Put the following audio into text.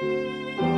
Música